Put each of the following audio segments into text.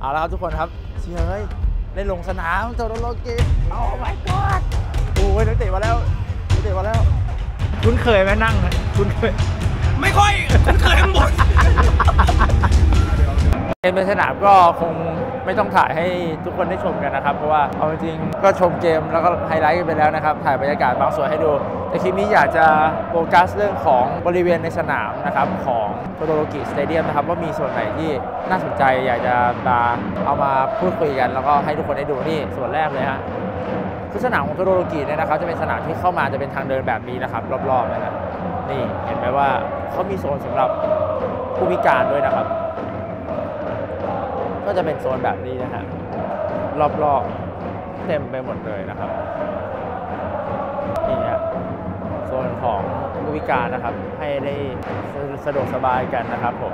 เอาละครับทุกคนครับเชียร์เฮ้ยได้ลงสนามโทโรโลกิโอ้ my god โอ้ยนักเตะมาแล้วนักเตะมาแล้ว คุ้นเคยไหมนั่งอะคุ้นเคย ไม่ค่อย คุ้นเคยทั้งหมดเก มในสนามก็คงไม่ต้องถ่ายให้ทุกคนได้ชมกันนะครับ เพราะว่าเอาจริงก็ชมเกมแล้วก็ไฮไลท์กันไปแล้วนะครับ ถ่ายบรรยากาศบางส่วนให้ดู แต่คลิปนี้อยากจะโฟกัสเรื่องของบริเวณในสนามนะครับของโตโรโลกิสเตเดียมนะครับว่ามีส่วนไหนที่น่าสนใจอยากจะมาเอามาพูดคุยกัน แล้วก็ให้ทุกคนได้ดูนี่ส่วนแรกเลยฮะคือสนามของโตโรโลกิเนี่ยนะครับจะเป็นสนามที่เข้ามาจะเป็นทางเดินแบบนี้นะครับ รอบๆนะครับนี่เห็นไหมว่าเขามีโซนสำหรับผู้พิการด้วยนะครับ ก็จะเป็นโซนแบบนี้นะฮะรอบๆเต็มไปหมดเลยนะครับนี่ฮะโซนของผู้พิการนะครับ ให้ได้สะดวกสบายกันนะครับผม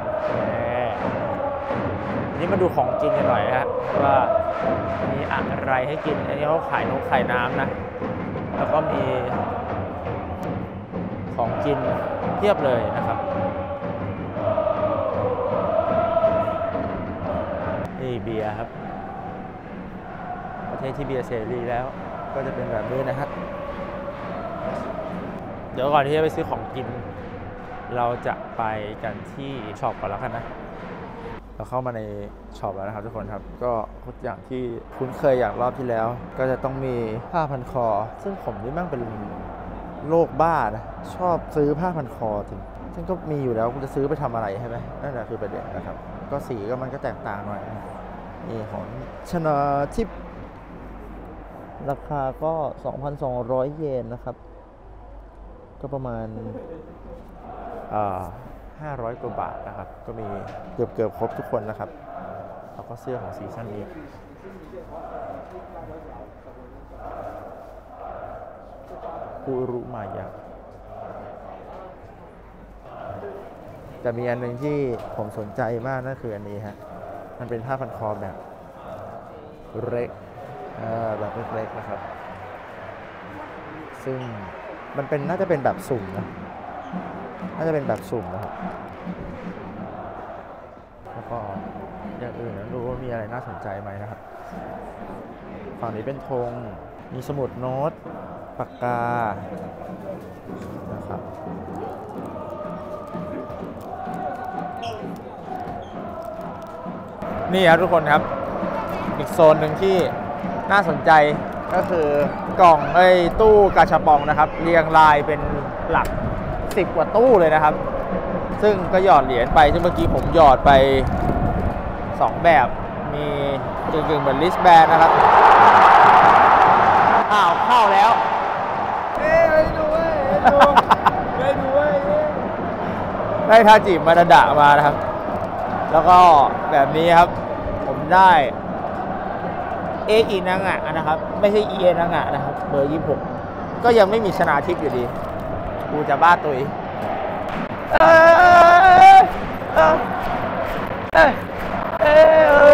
นี้มาดูของกินกันหน่อยนะฮะว่ามีอะไรให้กิน อันนี้เขาขายนกขายน้ำนะ แล้วก็มีของกินเพียบเลยนะครับ นี่เบียร์ครับ ประเทศที่เบียร์เสรีแล้ว ก็จะเป็นแบบนี้นะฮะเดี๋ยวก่อนที่จะไปซื้อของกิน เราจะไปกันที่ช็อปก่อนแล้วกันนะ เราเข้ามาในช็อปแล้วนะครับทุกคนครับ ก็อย่างที่คุ้นเคยอย่างรอบที่แล้ว ก็จะต้องมีผ้าพันคอ ซึ่งผมนี่แม่งเป็นโรคบ้านะชอบซื้อผ้าพันคอจริง ซึ่งก็มีอยู่แล้วคุณจะซื้อไปทำอะไรใช่ไหมนั่นแหละคือประเด็นนะครับ ก็สีก็มันก็แตกต่างหน่อยนี่ของชนะทิปราคาก็ 2,200 เยนนะครับ ก็ประมาณอา500 กว่าบาทนะครับ ก็มีเกือบเกือบครบทุกคนนะครับ แล้วก็เสื้อของซีซั่นนี้คูรุมายะ แต่มีอันหนึ่งที่ผมสนใจมากนั่นคืออันนี้ฮะ มันเป็นผ้าพันคอแบบเล็กแบบเล็กๆนะครับ ซึ่งมันเป็นน่าจะเป็นแบบสุ่มนะ น่าจะเป็นแบบสุ่มนะครับ แล้วก็อย่างอื่นนะดูว่ามีอะไรน่าสนใจไหมนะครับ ฝั่งนี้เป็นธง มีสมุดโน้ต ปากกา นะครับ นี่ครับทุกคนครับ อีกโซนหนึ่งที่น่าสนใจก็คือกล่องไอ้ตู้กาชาปองนะครับ เรียงรายเป็นหลัก 10 กว่าตู้เลยนะครับ ซึ่งก็หยอดเหรียญไปซึ่งเมื่อกี้ผมหยอดไป 2 แบบมีกึ่งๆเหมือนลิสแบนนะครับอ้าวเข้าแล้ว เอ้ยดูเว้ยดู ได้ทาจิมานาดะมานะครับ แล้วก็แบบนี้ครับ ผมได้เออีนังอะนะครับ ไม่ใช่เอนังอะนะครับ เบอร์ยี่หกก็ยังไม่มีชนะทิพย์อยู่ดี กูจะบ้าตุยเอ้ยเออเออ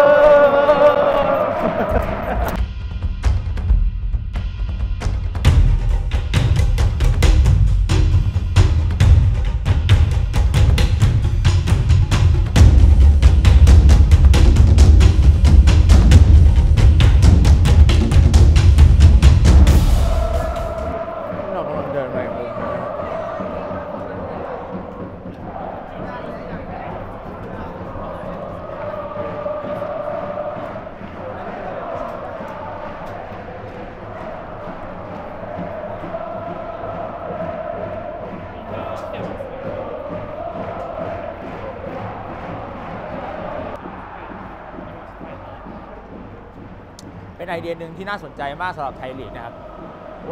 ไอเดียหนึ่งที่น่าสนใจมากสำหรับไทยลีกนะครับ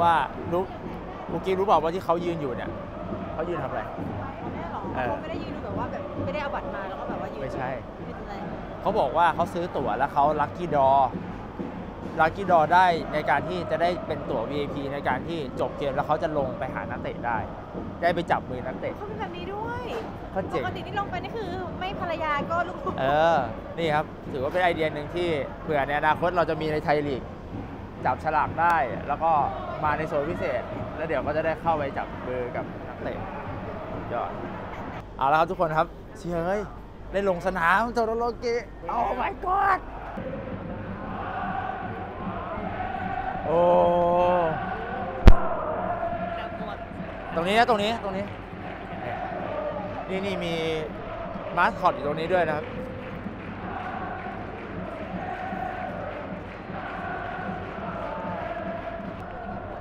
ว่ารู้เมื่อกี้รู้เปล่าว่าที่เขายืนอยู่เนี่ยเขายืนทำอะไรไม่ได้หรอเออเขาไม่ได้ยืนดูแบบว่าแบบไม่ได้เอาบัตรมาแล้วก็แบบว่ายืนไม่ใช่ไม่เป็นไรเขาบอกว่าเขาซื้อตั๋วแล้วเขาลัคกี้ดอ ลัคกี้ดอได้ในการที่จะได้เป็นตั๋ว VIP ในการที่จบเกมแล้วเขาจะลงไปหานักเตะได้ ได้ไปจับมือนักเตะเขาเป็นแบบนี้ด้วยเขาปเจ๋งกติที่ลงไปนี่คือไม่ภรรยาก็ลูกเออ นี่ครับ ถือว่าเป็นไอเดียหนึ่งที่เผื่อในอนาคตเราจะมีในไทยลีกจับฉลากได้ แล้วก็มาในโซนพิเศษ แล้วเดี๋ยวก็จะได้เข้าไปจับมือกับนักเตะสุดยอดเอาละครับทุกคนครับเชียร์เฮ้ยได้ลงสนามโทโรโลกิโอ้ my god นี้นะตรงนี้ตรงนี้ นี่นี่มีมาสคอตอยู่ตรงนี้ด้วยนะครับ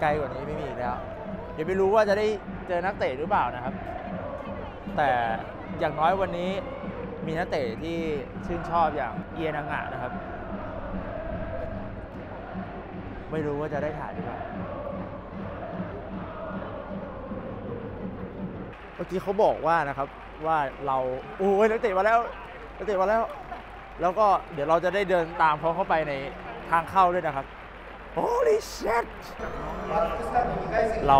ไกลกว่านี้ไม่มีอีกแล้ว เดี๋ยวไม่รู้ว่าจะได้เจอนักเตะหรือเปล่านะครับ แต่อย่างน้อยวันนี้มีนักเตะที่ชื่นชอบอย่างเอียนางะนะครับ ไม่รู้ว่าจะได้ถ่ายหรือเปล่า มื่อกี้เขาบอกว่านะครับว่าเราโอ้ยนักเตะมาแล้วนักเตะมาแล้ว แล้วก็เดี๋ยวเราจะได้เดินตามเขาเข้าไปในทางเข้าด้วยนะครับ Holy shit เรา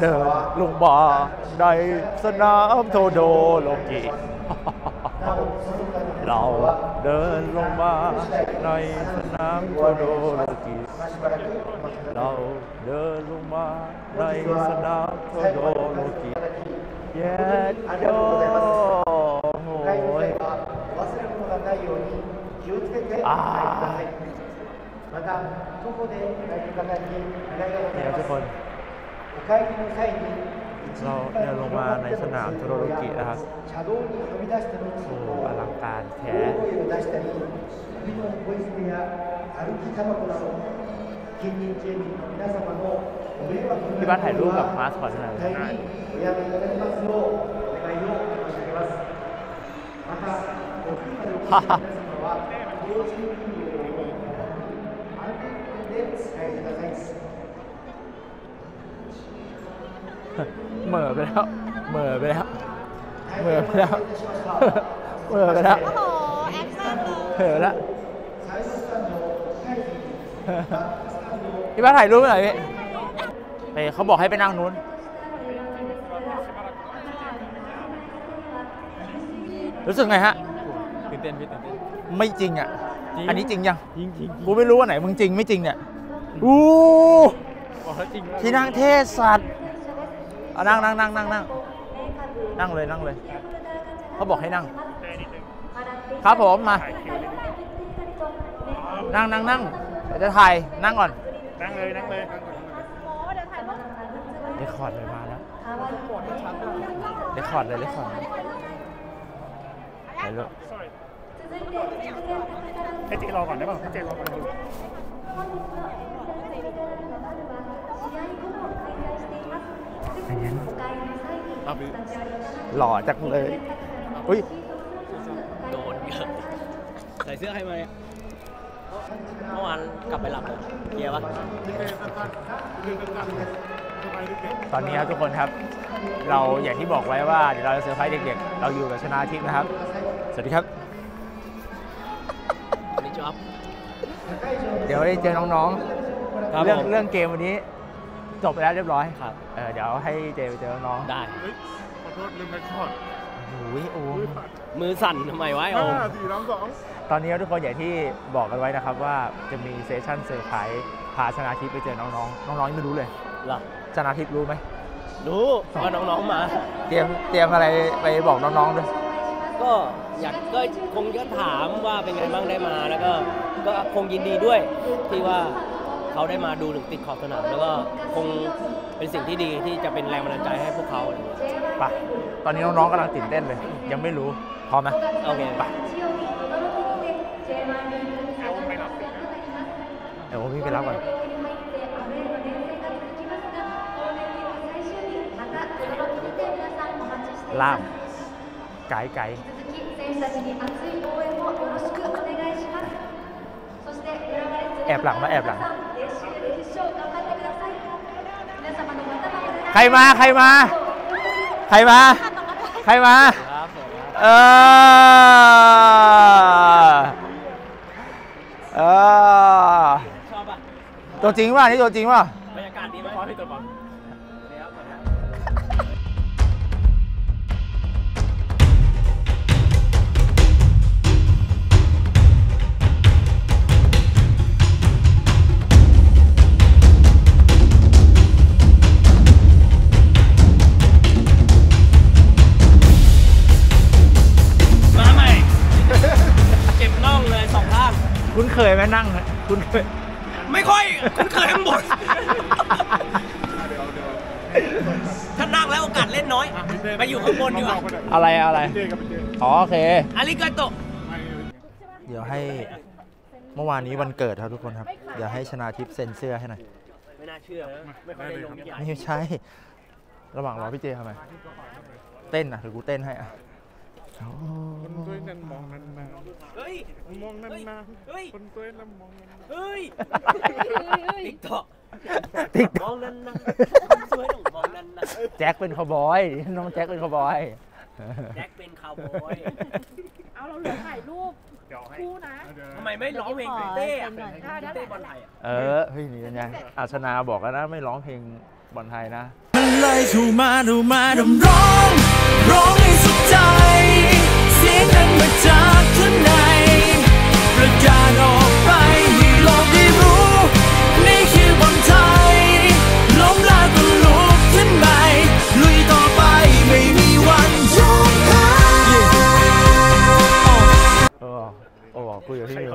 เดินลงบ่าในสนามโทโดโลกิเราเดินลงมาในสนามโทโดโลกิเราเดินลงมาในสนามโทโดโลกิ เย็ดโดโอ้ย 忘れ物がないように気をつけてお帰りくださいまた徒歩でお帰りの方にお願いがござ เนี่ย いま ทุก す คน お帰りの際に เราเดินลงมาในสนามโทโดโลกินะครับ 車道に飛び出しての通 โอ้ 行 อลังการแท้ 大声を出したり首のポイ捨てや歩きタバコなど近隣住民の皆様のご迷惑 พี่บ้านถ่ายรูปกับมาสปอร์ตนะฮ่าฮ่าเหม่อไปแล้วเหม่อไปแล้วเหม่อไปแล้วเหม่อไปแล้วโอ้โหแอคมากเลยเหม่อแล้วพี่บ้านถ่ายรูปหน่อยพี่ ไปเขาบอกให้ไปนั่งนู้น รู้สึกไงฮะ ตื่นเต้นพี่ตื่นเต้น ไม่จริงอะ จริง อันนี้จริงยัง จริงจริงกูไม่รู้ว่าไหนมึงจริงไม่จริงเนี่ย อู้บอกแล้วจริงที่นั่งเทศสัตว์เอานั่งนั่งนั่งนั่งนั่งนั่งเลยนั่งเลย เขาบอกให้นั่ง ครับผมมา นั่งนั่งนั่งเดี๋ยวจะถ่ายนั่งก่อน นั่งเลยนั่งเลย โอ้เดี๋ยวถ่ายรูป เร คคอร์ดเลยมาแล้วเรคคอร์ดเลยเรคคอร์ดเลยถ่ายรูปให้เจรอก่อนได้ป่ะให้เจรอก่อนหล่อจังเลยอุ้ยโดนเยอะใส่เสื้อใครมาเนี่ยเมื่อวานกลับไปหลับเลยเกียร์ปะ ตอนนี้ครับทุกคนครับ เราอย่างที่บอกไว้ว่าเดี๋ยวเราจะเซอร์ไพรส์เด็กๆ เราอยู่กับชนาทิพย์นะครับ สวัสดีครับวันนี้จ๊อบเดี๋ยวได้เจอน้องครับๆเรื่องผมเรื่องเกมวันนี้จบไปแล้วเรียบร้อยครับเออเดี๋ยวให้เจไปเจอน้องๆได้ขอโทษลืมไปคอร์ดโอ้ยโอ้ยมือสั่นทำไมวะไอ้โอมห้าสี่สามสองตอนนี้ทุกคนอย่างที่บอกกันไว้นะครับว่าจะมี session surprise พาชนาธิปไปเจอน้องๆ น้องๆยังไม่รู้เลยเหรอชนาทิพย์รู้ไหมรู้ว่าน้องๆมา เตรียมเตรียมอะไรไปบอกน้องๆด้วยก็อยากก็คงจะถามว่าเป็นไงบ้างได้มาแล้วก็ก็คงยินดีด้วยที่ว่าเขาได้มาดูถึงติดขอบสนามแล้วก็คงเป็นสิ่งที่ดีที่จะเป็นแรงบันดาลใจให้พวกเขาอะไรอย่างเงี้ยไปตอนนี้น้องๆกำลังตื่นเต้นเลย ยังไม่รู้พร้อมไหมโอเคไปเดี๋ยวพี่ไปรับก่อน ล่ามไกด์ไกด์แอบหลังมาแอบหลัง ใครมาใครมา ใครมา ใครมาครับผมเออเออชอบป่ะตัวจริงป่ะนี่ตัวจริงป่ะบรรยา เคยไหมนั่งคุ้นเคยไม่ค่อยคุ้นเคยทั้งหมดถ้านั่งกาสเล่นน้อยไปอยู่ข้างบนดีกว่าอะไรอะไรเจกับเจอ๋อโอเคอาริกาโตะไม่เดี๋ยวให้เมื่อวานนี้วันเกิดครับทุกคนครับเดี๋ยวให้ชนาทิพย์เซ็นเสื้อให้หน่อยไม่น่าเชื่อนะไม่ค่อยได้ลงใหญ่ไม่ใช่ ระหว่างรอพี่เจทำไมเต้นอะหรือกูเต้นให้อะโอ้ คนด้วยนั่นมองนั่นนานเฮ้ยมองนั่นนานเฮ้ยคนด้วยนั่นมองนั่นนานเฮ้ยติ๊กตอกติ๊กมองนั่นนะสวยต้องมองนั่นนะแจ็คเป็นคาวบอย น้องแจ็คเป็นคาวบอย แจ็คเป็นคาวบอย เอาเราเหลือถ่ายรูปเดี๋ยวให้คู่นะเดี๋ยวทำไมไม่ร้องเพลงเต้อะได้ได้เต้บอลไทยอะเออ เฮ้ยนี่กันยังอาชนาบอกแล้วนะไม่ร้องเพลง บอลไทยนะมันเลยถูมาถูมาดมร้องร้องให้สุดใจ เสียงนั้นมาจากข้างในประกาศออกไป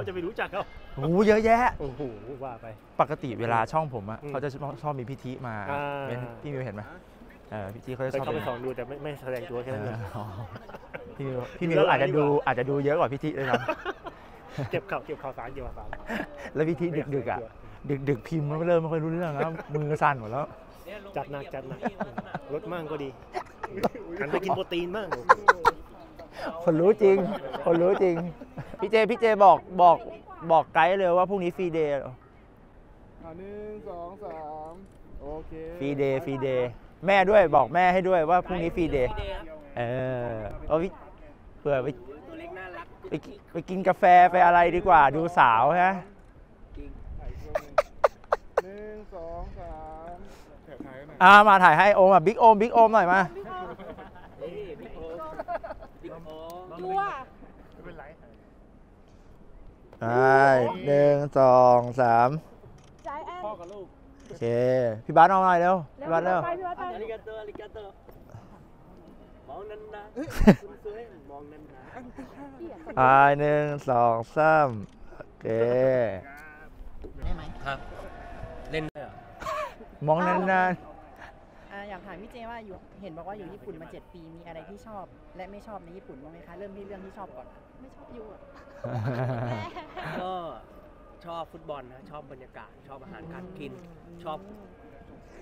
เขาจะไปรู้จักเขาโอ้โหเยอะแยะ โอ้โหว่าไป ปกติเวลาช่องผมอะอืมเขาจะชอบมีพิธีมาอ่าเป็นพี่มิวเห็นไหมเออพิธีเขาจะเคยชอบเข้าไปเป็นส่องดูแต่ไม่ไม่แสดงตัวแค่เอนั้นเอองอ๋อพี่มิวพี่ดูมิวย้อนหลัอางจจะดูดีกว่าอาจจะดูเยอะกว่าพิธีด้วยนะเก็บข่าวเก็บข่าวสารเกี่ยวกับสารแล้วพิธีดึกๆอะดึกดึกๆพิมพ์มันเริ่มไม่ค่อยรู้เรื่องแล้วมือสั่นหมดแล้วเนี่ยลงจัดหนักจัดหนักไปเหยียบตรงนี้ลดมั่งก็ดีหันไปกินโปรตีนมั่งคนรู้จริง คนรู้จริง พี่เจพี่เจบอกบอกบอกไกด์เลยว่าพรุ่งนี้ free day อะหนึ่งสองสามโอเค free day free day แม่ด้วยบอกแม่ให้ด้วยว่าพรุ่งนี้ free day free day ครับเออเอาพี่เผื่อไปตัวเล็กน่ารักไปกิไปกินกาแฟไปอะไรดีกว่าดูสาวฮะจริงหนึ่งสองสามแถวท้ายหน่อยอ่ามาถ่ายให้โอมอะบิ๊กโอมบิ๊กโอมหน่อยมา เฮ้ยบิ๊กโอบิ๊กโอ จัว ไม่เป็นไร ใช่หนึ่งสองสามใจแอนพ่อกับลูกโอเค พี่บาสเอาหน่อยเร็วเร็วพี่บาสเร็ว ไปพี่วัดไปอาริกาโตอาริกาโตมองนั่นนะคุณสวยมองนั่นนะอ่าหนึ่งสองสามโอเคครับ เล่นได้เหรอมองนานอ่าอยากถามพี่เจว่าอยู่เห็นบอกว่าอยู่ญี่ปุ่นมา 7 ปีมีอะไรที่ชอบ และไม่ชอบในญี่ปุ่นบ้างไหมคะเริ่มที่เรื่องที่ชอบก่อน ไม่ชอบอยู่อะๆก็ชอบฟุตบอลนะชอบบรรยากาศ ชอบอาหารการกิน ชอบ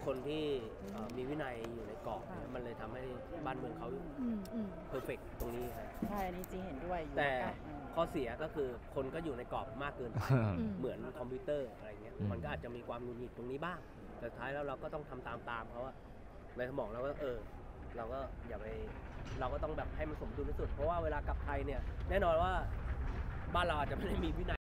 คนที่เอ่อมีวินัยอยู่ในกรอบเนี่ยมันเลยทำให้บ้านเมืองเขาอืมอืม perfect ตรงนี้ครับใช่อันนี้จริงเห็นด้วยอยู่แต่ อะอืมข้อเสียก็คือคนก็อยู่ในกรอบมากเกินไป อืมเหมือนคอมพิวเตอร์อะไรเงี้ย อืม มันก็อาจจะมีความหงุดหงิดตรงนี้บ้าง แต่ท้ายแล้วเราก็ต้องทำตามตามเขาอะ ในสมองเราก็เออ เราก็อย่าไปเราก็ต้องแบบให้มันสมดุลที่สุด เพราะว่าเวลากลับไทยเนี่ย แน่นอนว่าบ้านเราอาจจะไม่ได้มีวินัย